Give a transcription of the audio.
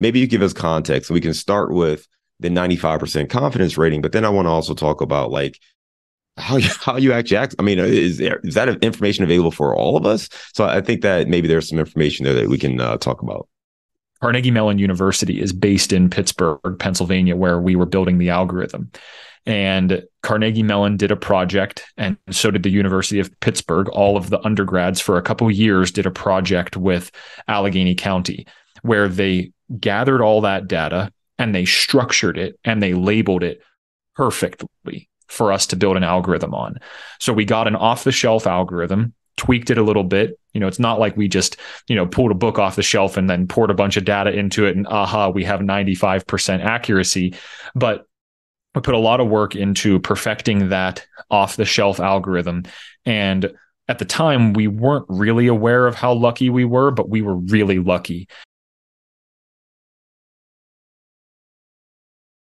maybe you give us context. We can start with the 95% confidence rating, but then I want to also talk about like how you, how you actually act. I mean, is there is that information available for all of us? So I think that maybe there's some information there that we can uh, talk about. Carnegie Mellon University is based in Pittsburgh, Pennsylvania, where we were building the algorithm. And Carnegie Mellon did a project, and so did the University of Pittsburgh. All of the undergrads for a couple years did a project with Allegheny County, where they gathered all that data and they structured it and they labeled it perfectly for us to build an algorithm on. So we got an off the shelf algorithm, tweaked it a little bit. You know, it's not like we just, you know, pulled a book off the shelf and then poured a bunch of data into it and aha, we have 95% accuracy. But we put a lot of work into perfecting that off the shelf algorithm. And at the time, we weren't really aware of how lucky we were, but we were really lucky.